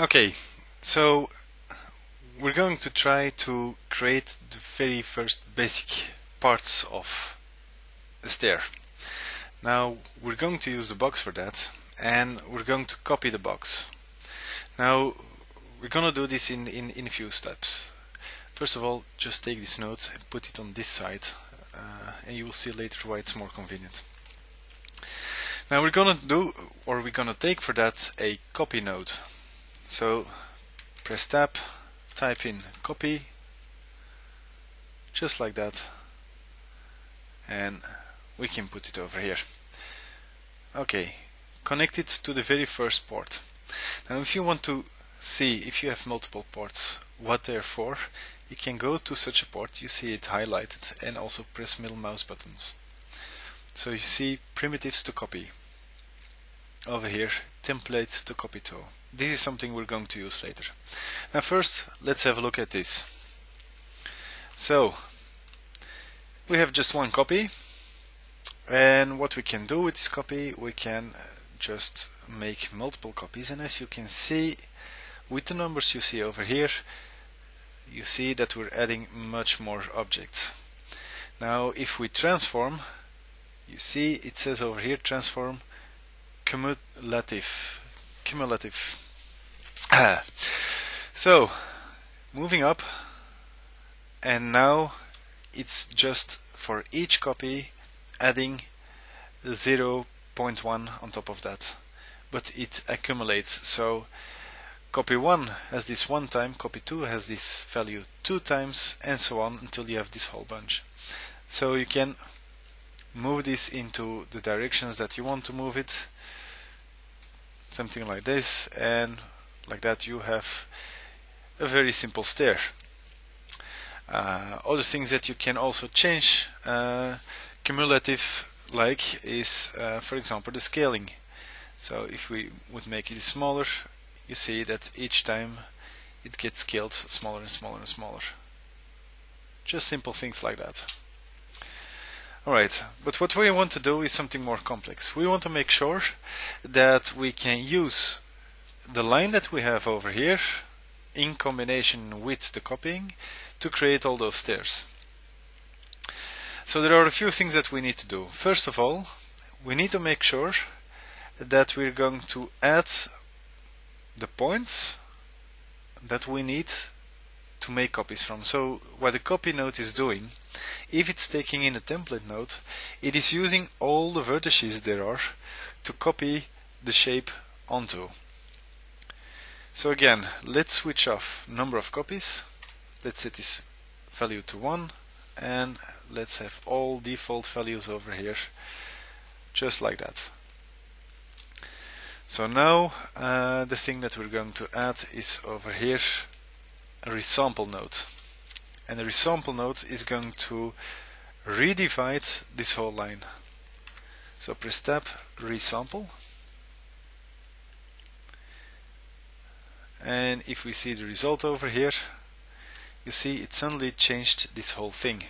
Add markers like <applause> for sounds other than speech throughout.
Okay, so we're going to try to create the very first basic parts of a stair. Now we're going to use the box for that and we're going to copy the box. Now we're gonna do this in, in, in a few steps. First of all, just take this node and put it on this side uh, and you will see later why it's more convenient. Now we're gonna do, or we're gonna take for that a copy node. So press tab, type in copy, just like that, and we can put it over here. Okay, connect it to the very first port. Now if you want to see if you have multiple ports, what they're for, you can go to such a port, you see it highlighted, and also press middle mouse buttons. So you see primitives to copy. Over here, template to copy to. This is something we're going to use later. Now first, let's have a look at this. So, we have just one copy and what we can do with this copy, we can just make multiple copies and as you can see with the numbers you see over here, you see that we're adding much more objects. Now if we transform, you see it says over here transform cumulative cumulative. <clears throat> So moving up and now it's just for each copy adding 0.1 on top of that. But it accumulates. So copy 1 has this one time copy 2 has this value two times and so on until you have this whole bunch. So you can move this into the directions that you want to move it something like this and like that you have a very simple stair. Uh, other things that you can also change uh, cumulative like is uh, for example the scaling. So if we would make it smaller you see that each time it gets scaled smaller and smaller and smaller. Just simple things like that Alright, but what we want to do is something more complex. We want to make sure that we can use the line that we have over here in combination with the copying to create all those stairs. So there are a few things that we need to do. First of all, we need to make sure that we're going to add the points that we need to make copies from. So what the copy node is doing, if it's taking in a template node, it is using all the vertices there are to copy the shape onto. So again, let's switch off number of copies. Let's set this value to 1 and let's have all default values over here just like that. So now uh, the thing that we're going to add is over here a resample node and the resample node is going to redivide this whole line. So press tab resample. And if we see the result over here you see it suddenly changed this whole thing.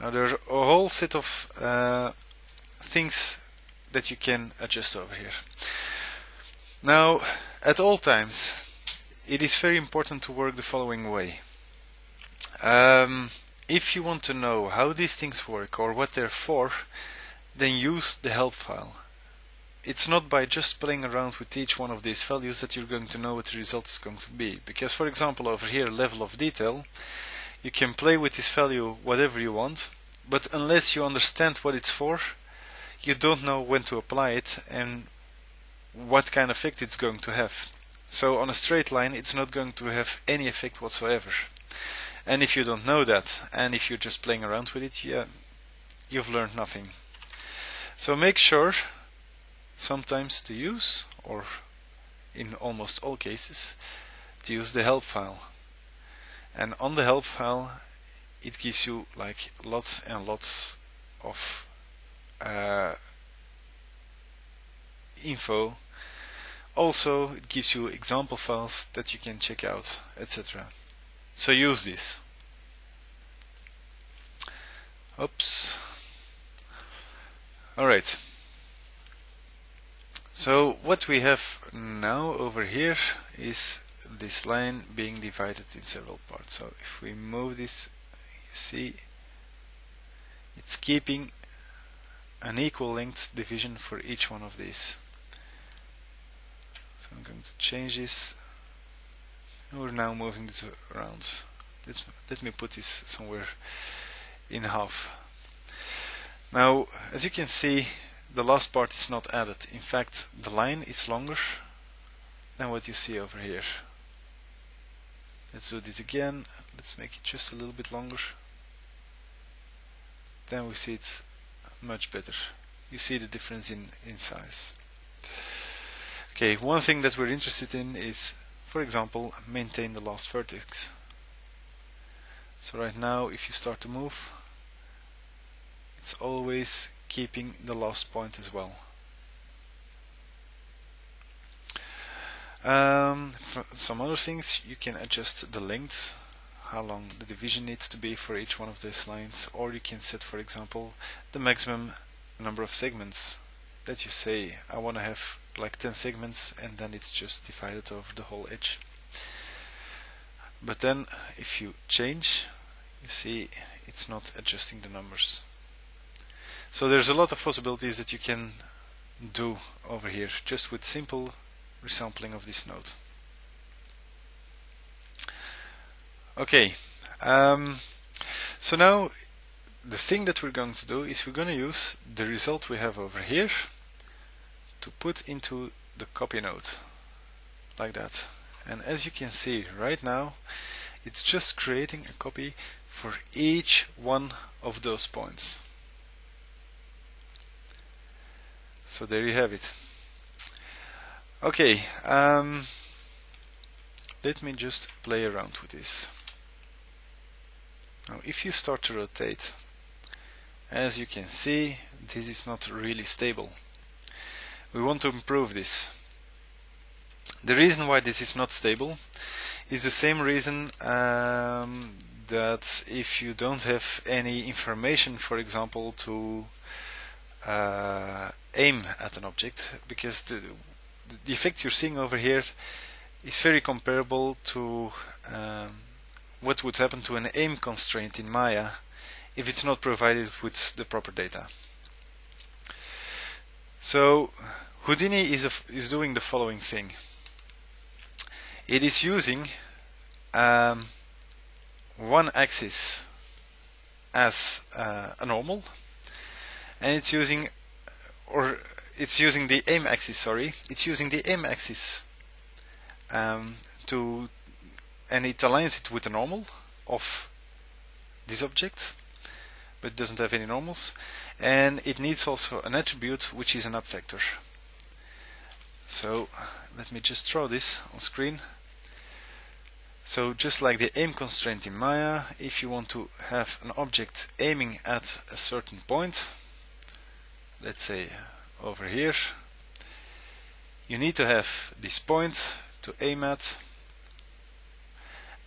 Now there's a whole set of uh, things that you can adjust over here. Now at all times it is very important to work the following way um, if you want to know how these things work or what they're for then use the help file it's not by just playing around with each one of these values that you're going to know what the result is going to be. Because for example over here level of detail, you can play with this value whatever you want, but unless you understand what it's for, you don't know when to apply it and what kind of effect it's going to have. So on a straight line it's not going to have any effect whatsoever. And if you don't know that, and if you're just playing around with it, yeah, you've learned nothing. So make sure sometimes to use, or in almost all cases, to use the help file. And on the help file, it gives you like lots and lots of uh, info. Also, it gives you example files that you can check out, etc. So use this. Oops. Alright. So what we have now over here is this line being divided in several parts. So if we move this, you see it's keeping an equal length division for each one of these. So I'm going to change this. We're now moving this around. Let's, let me put this somewhere in half. Now, as you can see, the last part is not added. In fact, the line is longer than what you see over here. Let's do this again. Let's make it just a little bit longer. Then we see it's much better. You see the difference in, in size. Okay, one thing that we're interested in is, for example, maintain the last vertex. So right now, if you start to move, it's always keeping the last point as well. Um, some other things, you can adjust the length, how long the division needs to be for each one of those lines, or you can set, for example, the maximum number of segments that you say, I want to have like 10 segments and then it's just divided over the whole edge. But then if you change, you see it's not adjusting the numbers. So there's a lot of possibilities that you can do over here just with simple resampling of this node. Okay, um, so now the thing that we're going to do is we're going to use the result we have over here to put into the copy node like that. And as you can see right now it's just creating a copy for each one of those points. So there you have it. Okay um, let me just play around with this. Now if you start to rotate as you can see this is not really stable we want to improve this the reason why this is not stable is the same reason um, that if you don't have any information for example to uh, aim at an object because the, the effect you're seeing over here is very comparable to um, what would happen to an aim constraint in Maya if it's not provided with the proper data. So Houdini is, is doing the following thing. It is using um, one axis as uh, a normal and it's using or it's using the aim axis sorry it's using the aim axis um, to and it aligns it with the normal of this object but doesn't have any normals and it needs also an attribute which is an up vector. So let me just draw this on screen. So just like the aim constraint in Maya if you want to have an object aiming at a certain point let's say over here you need to have this point to aim at.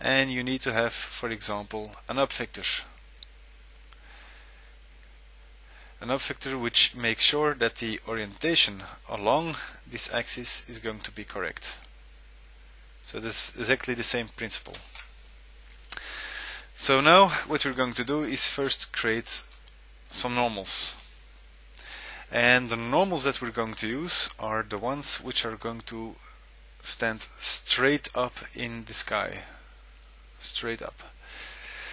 And you need to have for example an up vector an up vector which makes sure that the orientation along this axis is going to be correct. So this is exactly the same principle. So now what we're going to do is first create some normals. And the normals that we're going to use are the ones which are going to stand straight up in the sky. Straight up.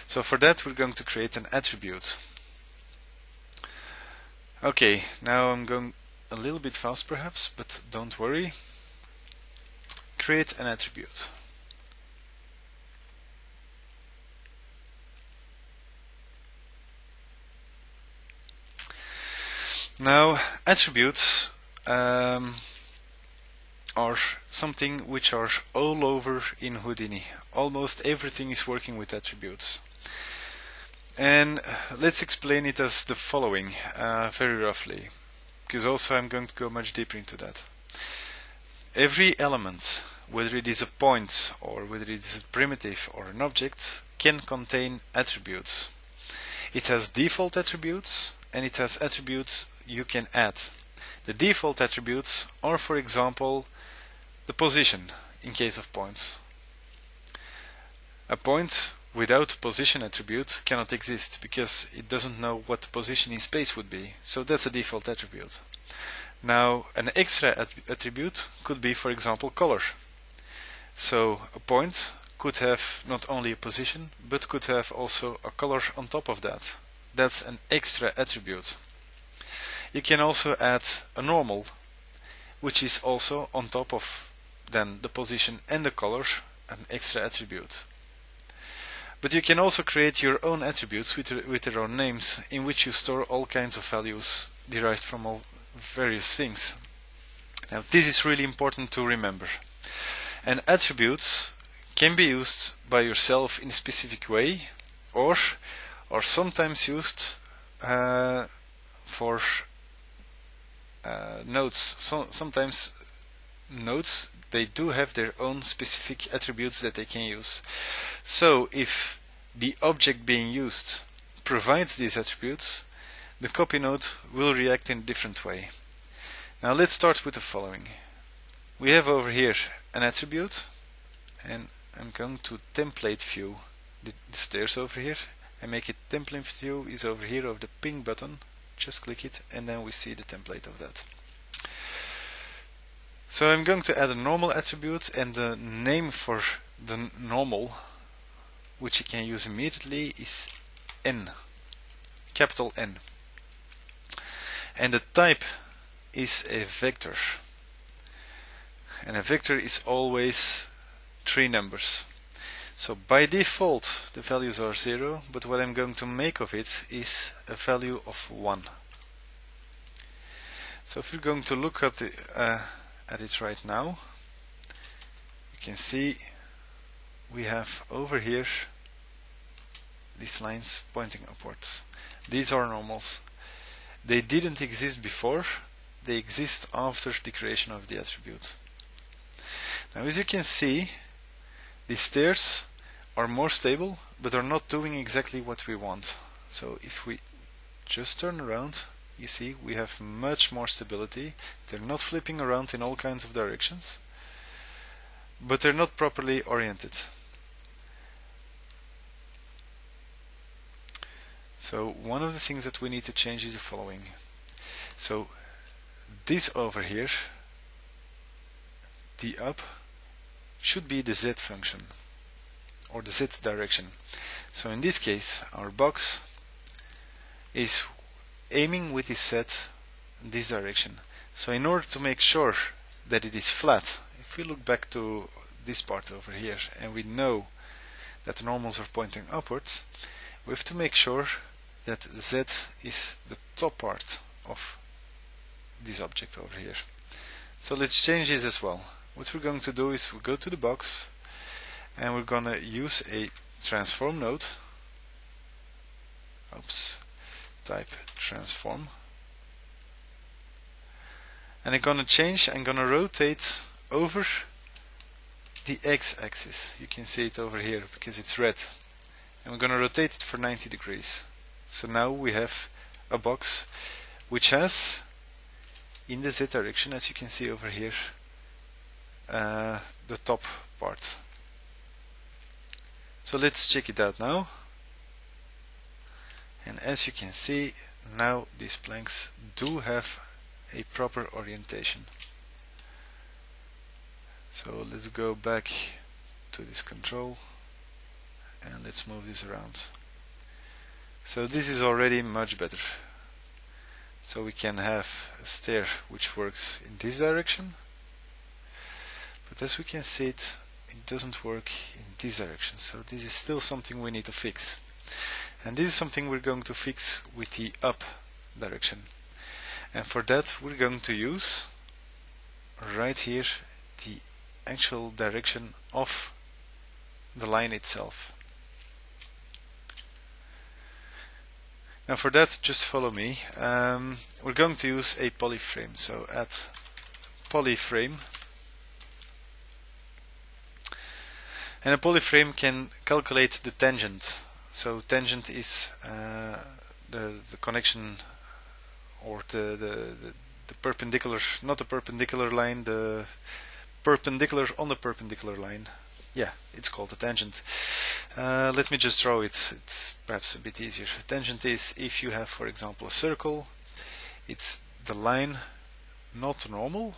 So for that we're going to create an attribute okay now I'm going a little bit fast perhaps but don't worry create an attribute Now, attributes um, are something which are all over in Houdini. Almost everything is working with attributes. And let's explain it as the following, uh, very roughly, because also I'm going to go much deeper into that. Every element, whether it is a point or whether it is a primitive or an object, can contain attributes. It has default attributes and it has attributes you can add. the default attributes are, for example the position in case of points. A point without position attribute cannot exist because it doesn't know what the position in space would be. So that's a default attribute. Now an extra at attribute could be for example color. So a point could have not only a position but could have also a color on top of that. That's an extra attribute. You can also add a normal which is also on top of then the position and the color an extra attribute. But you can also create your own attributes with, with their own names in which you store all kinds of values derived from all various things. Now this is really important to remember. And attributes can be used by yourself in a specific way or are sometimes used uh, for uh, nodes. So, sometimes nodes they do have their own specific attributes that they can use. So if the object being used provides these attributes, the copy node will react in a different way. Now let's start with the following. We have over here an attribute and I'm going to template view the, the stairs over here and make it template view is over here of the ping button just click it and then we see the template of that so I'm going to add a normal attribute and the name for the normal which you can use immediately is n capital N. And the type is a vector. And a vector is always three numbers. So by default the values are 0 but what I'm going to make of it is a value of 1 so if you're going to look at the uh, at it right now. You can see we have over here these lines pointing upwards. These are normals. They didn't exist before. They exist after the creation of the attribute now as you can see the stairs are more stable but are not doing exactly what we want. So if we just turn around you see we have much more stability. They're not flipping around in all kinds of directions but they're not properly oriented. So one of the things that we need to change is the following. So this over here the up should be the z function or the z direction. So in this case our box is aiming with this set in this direction. So in order to make sure that it is flat, if we look back to this part over here and we know that the normals are pointing upwards, we have to make sure that Z is the top part of this object over here. So let's change this as well. What we're going to do is we go to the box and we're going to use a transform node. Oops, type transform. And I'm gonna change I'm gonna rotate over the x-axis. You can see it over here because it's red. And we're gonna rotate it for 90 degrees. So now we have a box which has in the z direction as you can see over here uh, the top part. So let's check it out now and as you can see now these planks do have a proper orientation. So let's go back to this control and let's move this around. So this is already much better. So we can have a stair which works in this direction but as we can see it it doesn't work in this direction. So this is still something we need to fix and this is something we're going to fix with the up direction. And for that we're going to use right here the actual direction of the line itself. Now for that just follow me. Um, we're going to use a polyframe. So at polyframe. And a polyframe can calculate the tangent so tangent is uh, the, the connection or the, the, the, the perpendicular not the perpendicular line the perpendicular on the perpendicular line. Yeah it's called a tangent. Uh, let me just draw it. It's perhaps a bit easier. Tangent is if you have for example a circle. It's the line not normal.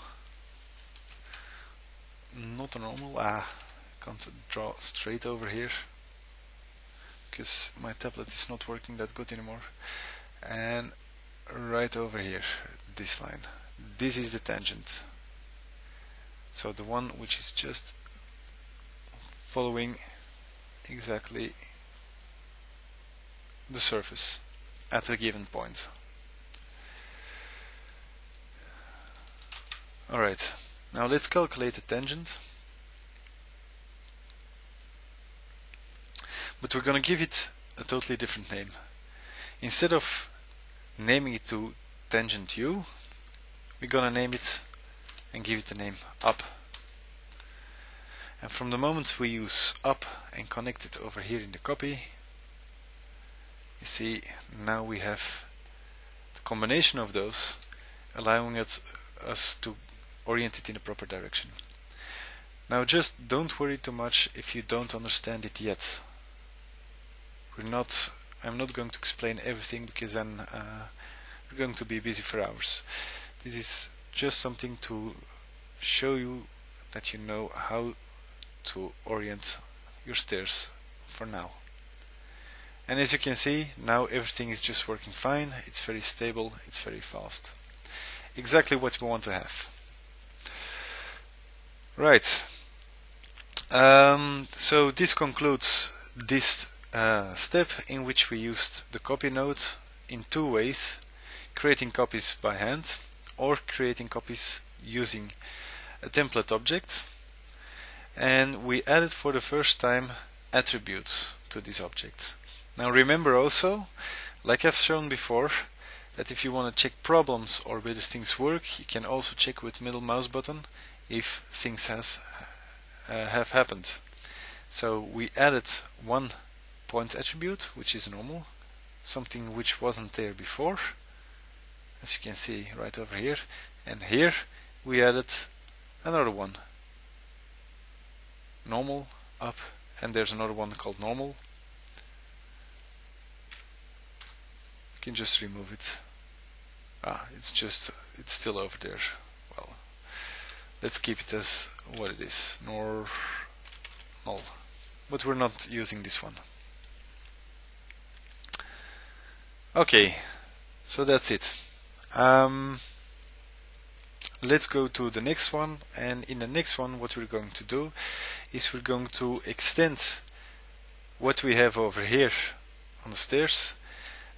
Not normal. Ah can't draw straight over here because my tablet is not working that good anymore. And right over here this line. This is the tangent. So the one which is just following exactly the surface at a given point. Alright now let's calculate the tangent but we're gonna give it a totally different name. Instead of naming it to tangent u we're gonna name it and give it the name up. And from the moment we use up and connect it over here in the copy you see now we have the combination of those allowing us, us to orient it in the proper direction. Now just don't worry too much if you don't understand it yet we're not I'm not going to explain everything because then uh, we're going to be busy for hours. This is just something to show you that you know how to orient your stairs for now. And as you can see now everything is just working fine. It's very stable. It's very fast. Exactly what we want to have. Right. Um, so this concludes this step in which we used the copy node in two ways creating copies by hand or creating copies using a template object and we added for the first time attributes to this object. Now remember also, like I've shown before, that if you want to check problems or whether things work, you can also check with middle mouse button if things has uh, have happened. So we added one point attribute, which is normal, something which wasn't there before, as you can see right over here, and here we added another one, normal, up, and there's another one called normal. You can just remove it. Ah, it's just, it's still over there. Well, let's keep it as what it is, normal. But we're not using this one. Okay, so that's it. Um, let's go to the next one and in the next one what we're going to do is we're going to extend what we have over here on the stairs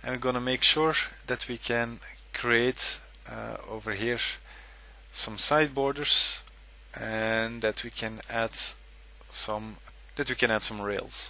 and we're going to make sure that we can create uh, over here some side borders and that we can add some that we can add some rails